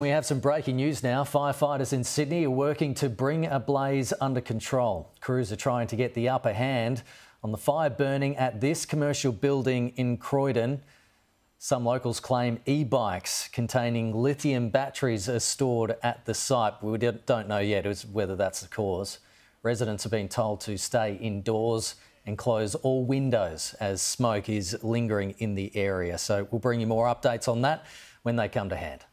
We have some breaking news now. Firefighters in Sydney are working to bring a blaze under control. Crews are trying to get the upper hand on the fire burning at this commercial building in Croydon. Some locals claim e bikes containing lithium batteries are stored at the site. We don't know yet whether that's the cause. Residents have been told to stay indoors and close all windows as smoke is lingering in the area. So we'll bring you more updates on that when they come to hand.